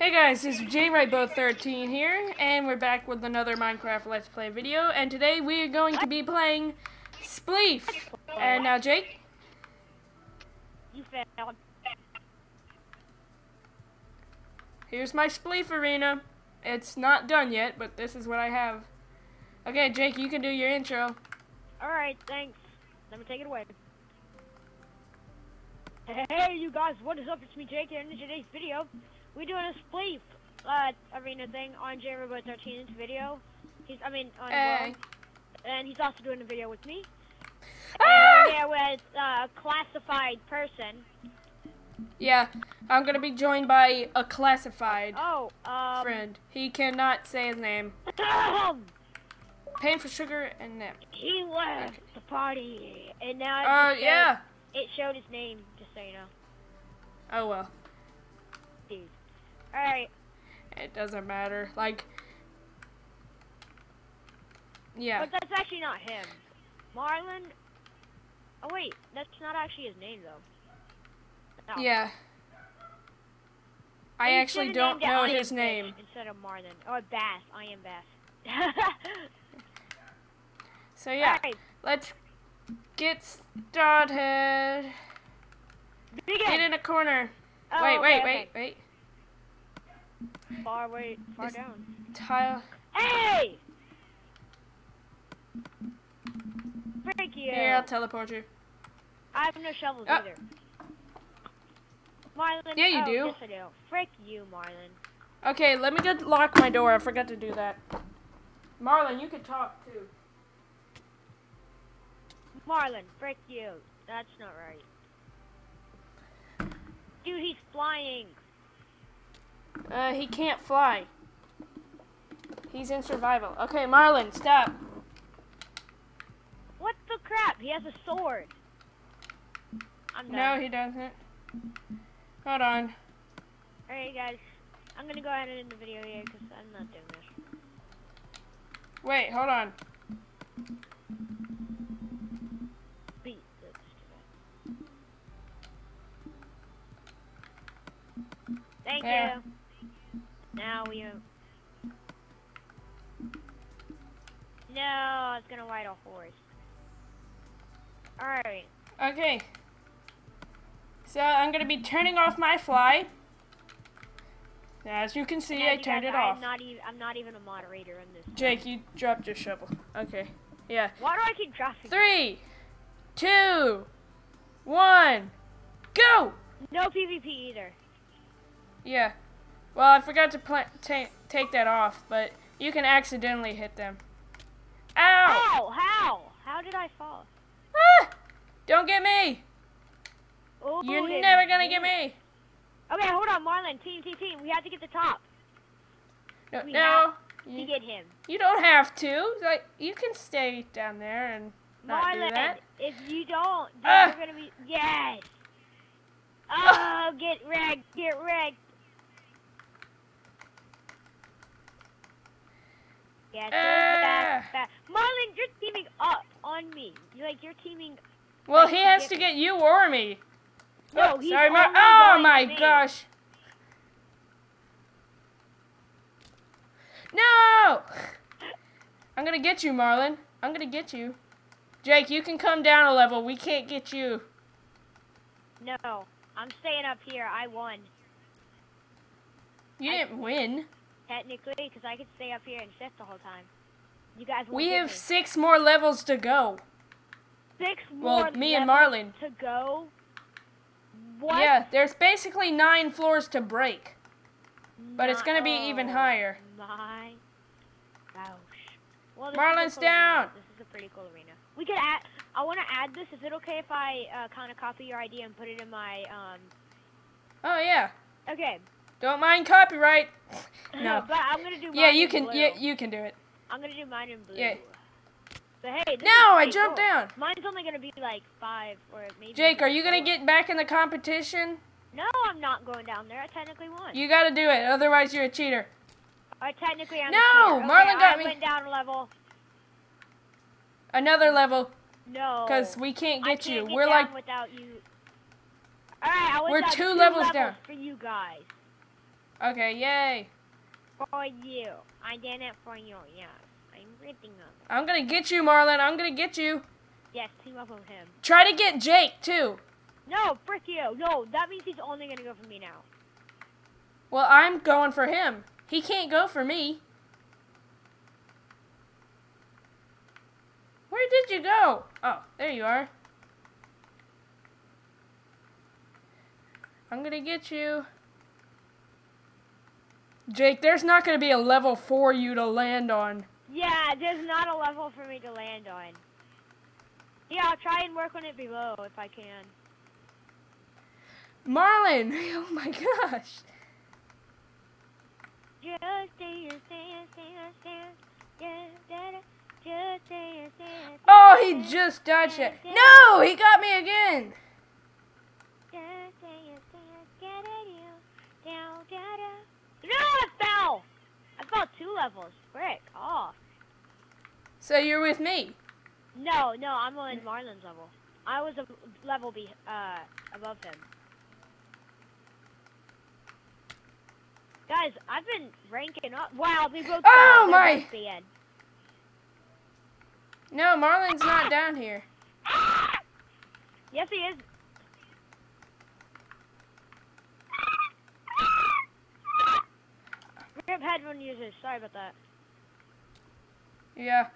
Hey guys, this is JaRyBo13 here, and we're back with another Minecraft Let's Play video, and today we are going to be playing Spleef. And now, Jake? You failed. Here's my Spleef arena. It's not done yet, but this is what I have. Okay, Jake, you can do your intro. Alright, thanks. Let me take it away. Hey, you guys, what is up? It's me, Jake, here in today's video. We're doing a Spleef uh, arena thing on JaRyBo13's video. He's, I mean, on Hey. And he's also doing a video with me. And Ah! we're here with uh, a classified person. Yeah, I'm gonna be joined by a classified Oh, um... friend. He cannot say his name. PainfulSugar and nap. he left Okay. the party. And now it Oh, yeah. showed- it showed his name, just so you know. Oh well. Dude. Alright. It doesn't matter. Like, yeah. But that's actually not him. Marlon. Oh wait, that's not actually his name though. No. Yeah. I actually don't know his Fish name. instead of Marlon. Or Bass. I am Bass. So yeah, Alright, let's get started. begin. Get in a corner. Oh, wait, okay, wait, okay. wait, wait. Far way, far Is- down. Tile. Hey! Thank you. Here, I'll teleport you. I have no shovels Oh. either. Marlon. Yeah, you oh, do. Yes, I do. Frick you, Marlon. Okay, let me just lock my door. I forgot to do that. Marlon, you can talk too. Marlon, frick you. That's not right. Dude, he's flying. Uh, he can't fly. He's in survival. Okay, Marlin, stop. What the crap? He has a sword. I'm done. No, he doesn't. Hold on. Alright, guys. I'm gonna go ahead and end the video here because I'm not doing this. Wait, hold on. Beat. Thank There. you. Now we. uh, No, I was gonna ride a horse. Alright. Okay. So I'm gonna be turning off my fly. As you can see, Now, I turned guys, it off. I'm not even. I'm not even a moderator in this. Jake, you dropped your shovel. Okay. Yeah. Why do I keep dropping? Three, two, one, go! No PvP either. Yeah. Well, I forgot to take that off, but you can accidentally hit them. Ow! How? How? How did I fall? Ah! Don't get me! Ooh, You're never gonna get me! Okay, hold on, Marlon. Team, team, team. We have to get the top No, We no. to You, get him. you don't have to. Like, you can stay down there and not do that. if you don't, then Ah. we're gonna be yes. Oh, get wrecked, get wrecked. Yeah, Ah. fast, fast. Marlon, you're teaming up on me. You're like you're teaming. Well, he to has get to get you or me. No, Oh, he's sorry, Mar- Oh my me. gosh. No! I'm gonna get you, Marlon. I'm gonna get you. Jake, you can come down a level. We can't get you. No, I'm staying up here. I won You I- didn't win. Technically because I could stay up here and sit the whole time. You guys We have six more levels to go. six more. Well, me and Marlin. To go. What? Yeah, there's basically nine floors to break. But it's gonna be even Oh, higher. My gosh. Well, this Marlon's is a cool arena. down. This is a pretty cool arena. We could add. I want to add this. Is it okay if I uh, kind of copy your idea and put it in my um? Oh yeah. Okay. Don't mind copyright. No. but I'm gonna do. Mine Yeah, you in can. Blue. Yeah, you can do it. I'm gonna do mine in blue. Yeah. But hey. This No, I jumped cool. down. Mine's only gonna be like five or maybe. Jake, are you gonna get back in the competition? No, I'm not going down there. I technically won. You gotta do it, otherwise you're a cheater. I technically am. No, cheater. Marlon okay, got I me. went down a level. Another level, No. cause we can't get can't you. get We're like, without you. All right, I went We're down two two levels down. for you guys. Okay, yay. For you. I did it for you, yeah. I'm ripping them. I'm gonna get you, Marlon. I'm gonna get you. Yes, team up with him. Try to get Jake, too. No, frick you. No, that means he's only gonna go for me now. Well, I'm going for him. He can't go for me. Where did you go? Oh, there you are. I'm gonna get you. Jake, there's not gonna be a level for you to land on. Yeah, there's not a level for me to land on. Yeah, I'll try and work on it below if I can. Marlin! Oh my gosh! Just dance, dance, dance, dance. Oh, he just dodged it. No, he got me again. Dance, dance, dance, get it, you. Down, down, down. No, I fell! I fell two levels. Frick off. So you're with me. No, no, I'm on Marlin's level. I was a level be uh above him. Guys, I've been ranking up. Wow, we both. Oh, my- both dead. No, Marlin's not down here. Yes, he is. Rip headphone users. Sorry about that. Yeah.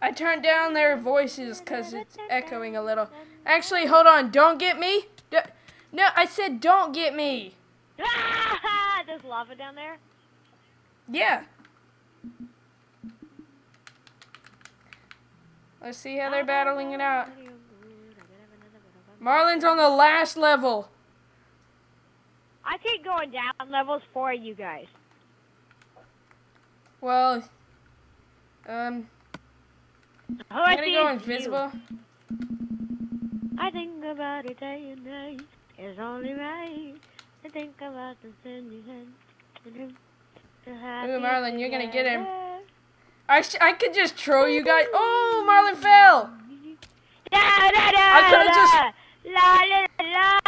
I turned down their voices because it's echoing a little. Actually, hold on. Don't get me. No, I said don't get me. There's lava down there. Yeah. Let's see how they're battling it out. Marlin's on the last level. I keep going down levels for you guys. Well, um, All I'm I gonna go is you. invisible. I think about it day and night. It's only right to think about the things and Ooh, Marlon, you're gonna get him. I sh- I could just troll you guys. Oh, Marlon fell. Da, da, da, I just- La la la.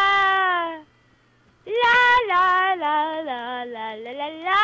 La la la la la la la la la la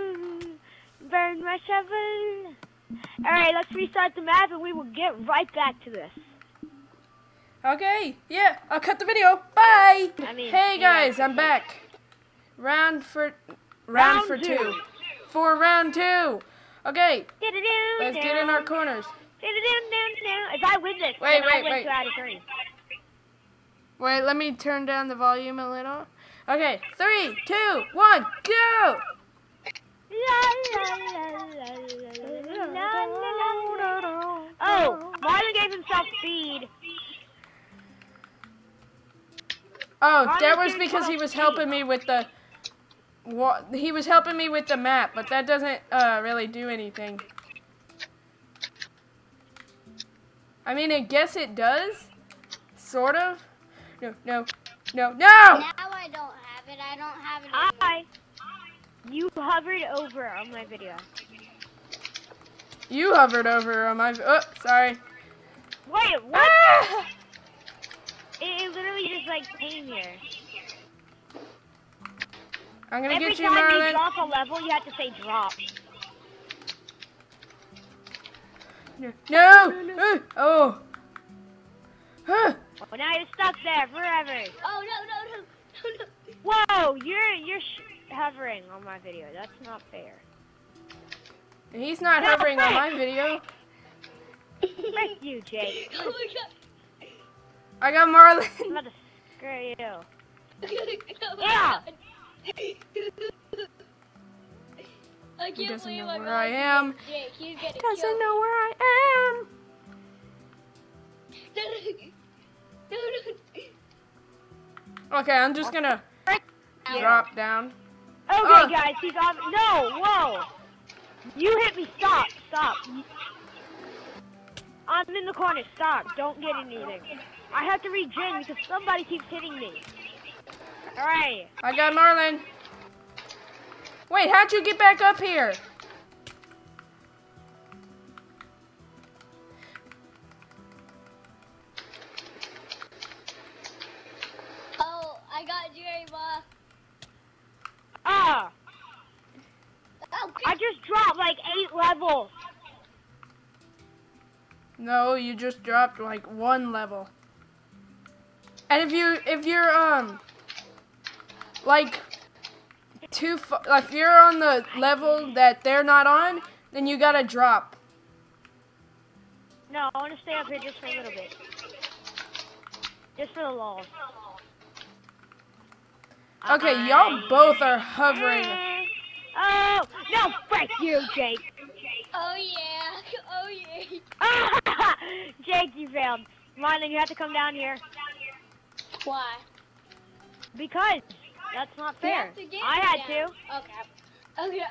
Burn my shovel. Alright, let's restart the map and we will get right back to this. Okay, yeah, I'll cut the video. Bye. I mean, hey yeah. guys, I'm back. Round for round, Round for two. two. For round two. Okay, let's get in our corners. If I win this, Wait, then I wait, win wait. two out of three. Wait, let me turn down the volume a little. Okay, three, two, one, go. Oh, Marlon gave himself speed. Oh, Marlon that was because he top was speed. helping me with the. What he was helping me with the map, but that doesn't uh, really do anything. I mean, I guess it does, sort of. No, no, no, no! Now I don't have it. I don't have it. Hi. You hovered over on my video. You hovered over on my. Oh, sorry. Wait, what? Ah! It, it literally just like came here. I'm gonna Every get you, Every time you drop a level, you have to say drop. No, no! Uh, oh. Huh. Well, now you're stuck there forever. Oh no no no no no! Whoa, you're you're sh- hovering on my video. That's not fair. He's not hovering on my video. Frick you, Jake. Oh my god! I got Marlin. I'm Marlon. about to screw you. Oh Yeah. I He can't doesn't know where I am. Jake, he's getting Doesn't killed. know where I am. Okay, I'm just gonna drop down. Okay, Uh. guys, he's on. No, whoa. You hit me. Stop, stop. I'm in the corner. Stop. Don't get anything. I have to regen because somebody keeps hitting me. All right. I got Marlin. Wait, how'd you get back up here? You just dropped like one level. And if you if you're um like too fa- if you're on the level that they're not on, then you gotta drop. No, I want to stay up here just for a little bit. Just for the lulz. Okay, y'all both are hovering. Oh no! Frick you, Jake. oh yeah. Oh yeah. Jake, you failed. Marlon, you have to come down here Why? because that's not fair. have to get I had down. to. Okay. Okay.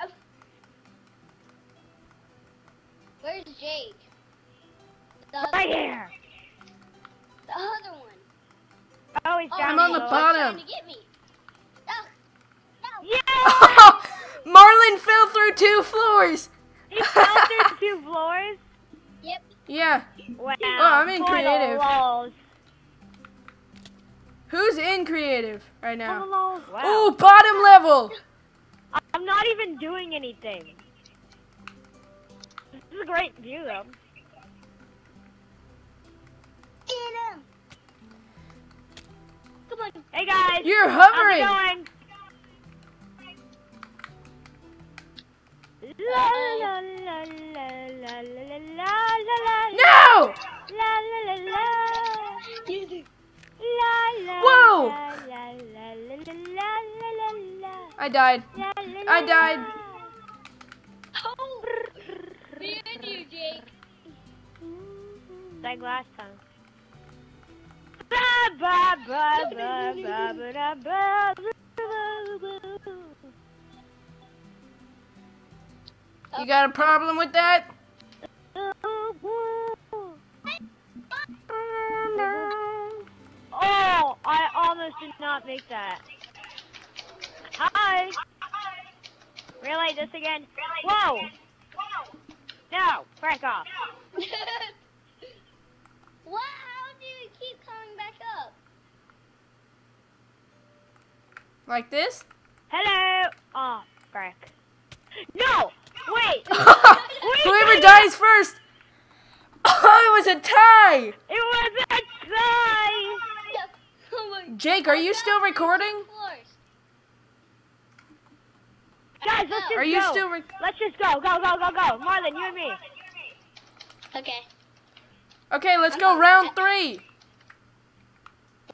Where's Jake? The other, Right here. the other one. Oh, he's Oh, down I'm on the below. bottom. Trying to get me. No. No. Yeah! Marlin fell through two floors. he fell through two floors. Yep. Yeah. Wow. Oh, I'm in creative. Who's in creative right now? lulz. Wow. Ooh, bottom level. I'm not even doing anything. This is a great view, though. Come on. Hey guys, You're how's it hovering. No! Whoa! I died. I died. Me and you, Jake. Like last time. Ba ba ba ba ba ba ba. You got a problem with that? Oh, I almost did not make that. Hi. Really, this again? Whoa! No, crack off. what? How do you keep coming back up? Like this? Hello. Oh, crack. No, wait. Whoever dies first. Oh, it was a tie. It was a tie. Oh Jake, are you still recording? floors. Guys, let's just Are you go. still rec- Let's just go, go, go, go, go. Marlon, you and me. Okay. Okay, let's go round three.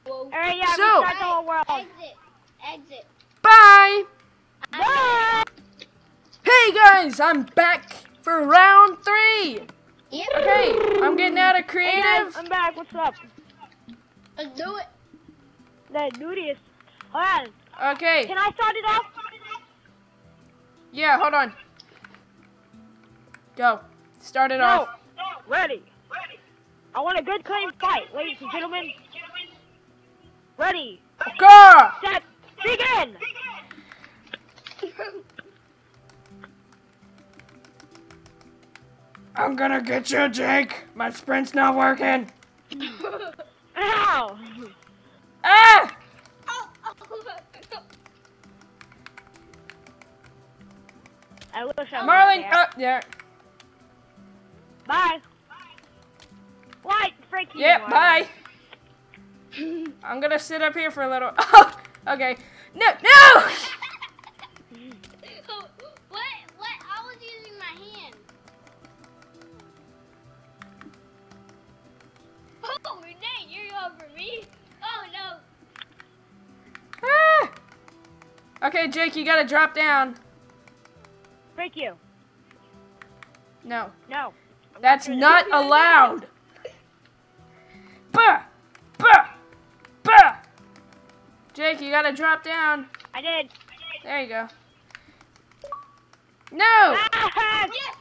Whoa. All right, yeah, So- restart the whole world. Exit. Exit. Bye. Bye. Hey guys, I'm back for round three. Yep. Okay, I'm getting out of Hey guys, creative. I'm back. What's up? Let's do it. The nudiest. Hold on. Okay, Can I start it off? yeah, hold on. Go. Start it No. off. Ready. I want a good clean fight, ladies and gentlemen. Ready. Go. Set. Begin. I'm gonna get you, Jake. My sprint's not working. Ow. Ah! oh, oh. I wish I there. up there. Bye. What? Freak you. Yeah, bye. I'm gonna sit up here for a little. Oh, okay. No, no! Jake, you gotta drop down. Freak you. No, No. that's not allowed. Bah! Bah! Bah! Jake, you gotta drop down. I did. There you go. No! Ah! Yes.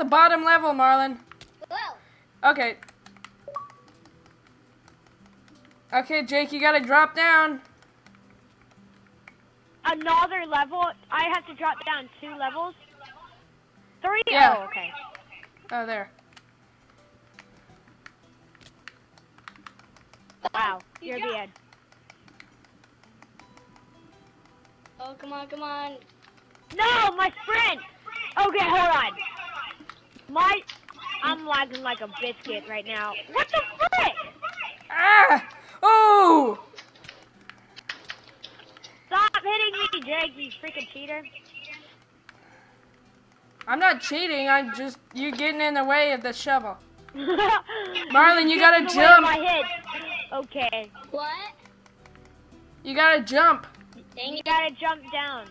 The bottom level, Marlon. Well, Okay. Okay, Jake, you gotta drop down. Another level. I have to drop down two levels. Three. Yeah. Oh, okay. Oh, there. Wow. You You're got- the end. oh, come on, come on. No, my sprint. Okay, hold on. My, I'm lagging like a biscuit right now. What the frick? Ah! Oh! Stop hitting me, Jake, you freaking cheater. I'm not cheating. I'm just you getting in the way of the shovel. Marlon, you gotta jump. My hit. Okay. What? You gotta jump. Dang You it. gotta jump down.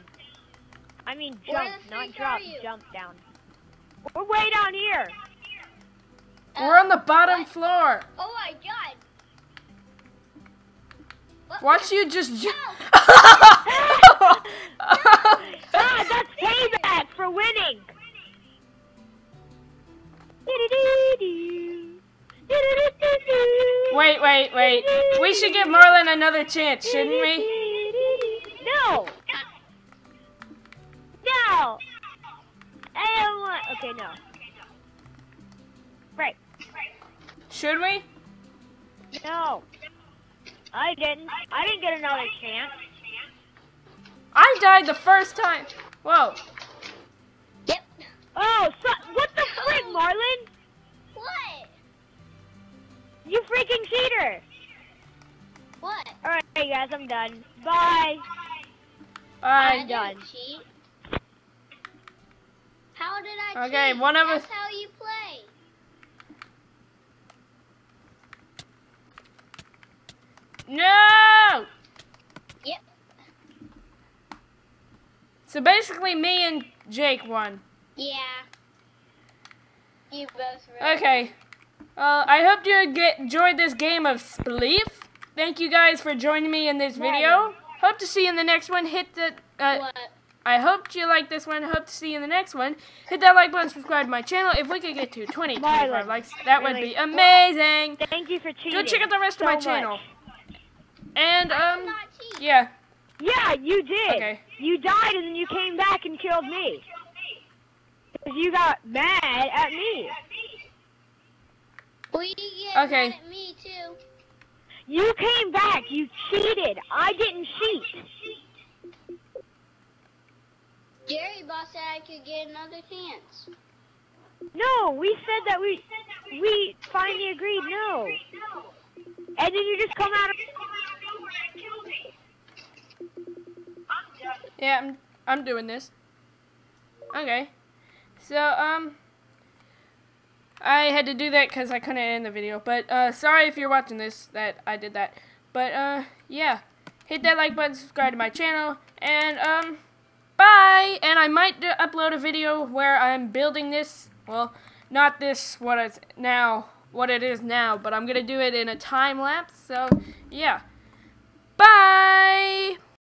I mean jump, not drop. Jump down. We're way down here. We're on the bottom what? floor. Oh my god. What? Watch you just jump. Ah, that's payback for winning. wait, wait, wait. We should give Marlon another chance, shouldn't we? Died first time. Whoa. Yep. Oh, so, what the frick, oh. Marlon? What? You freaking cheater! What? Alright, guys, I'm done. Bye. Bye. didn't done. cheat. How did I Okay, cheat? one of That's us- how you play. No. Yep. So basically, me and Jake won. Yeah. You both were. Okay. Uh, I hope you get, enjoyed this game of Spleef. Thank you guys for joining me in this video. Hope to see you in the next one. Hit the. Uh, What? I hope you like this one. Hope to see you in the next one. Hit that like button, subscribe to my channel. If we could get to 20, 25 Marlon, likes, that would be amazing. Thank you for cheating. Go check out the rest so of my much. channel. And um, yeah. Yeah, you did. Okay. You died and then you came back and killed me. Because you got mad at me. Well, you get Okay. mad at me too. You came back. You cheated. I didn't cheat. Jerry boss said I could get another chance. No, we said that we we finally agreed. No. And then you just come out. Yeah, I'm I'm doing this. Okay. So um I had to do that because I couldn't end the video. But uh sorry if you're watching this that I did that. But uh yeah. Hit that like button, subscribe to my channel, and um bye! And I might upload a video where I'm building this well, not this what it's now what it is now, but I'm gonna do it in a time lapse, so yeah.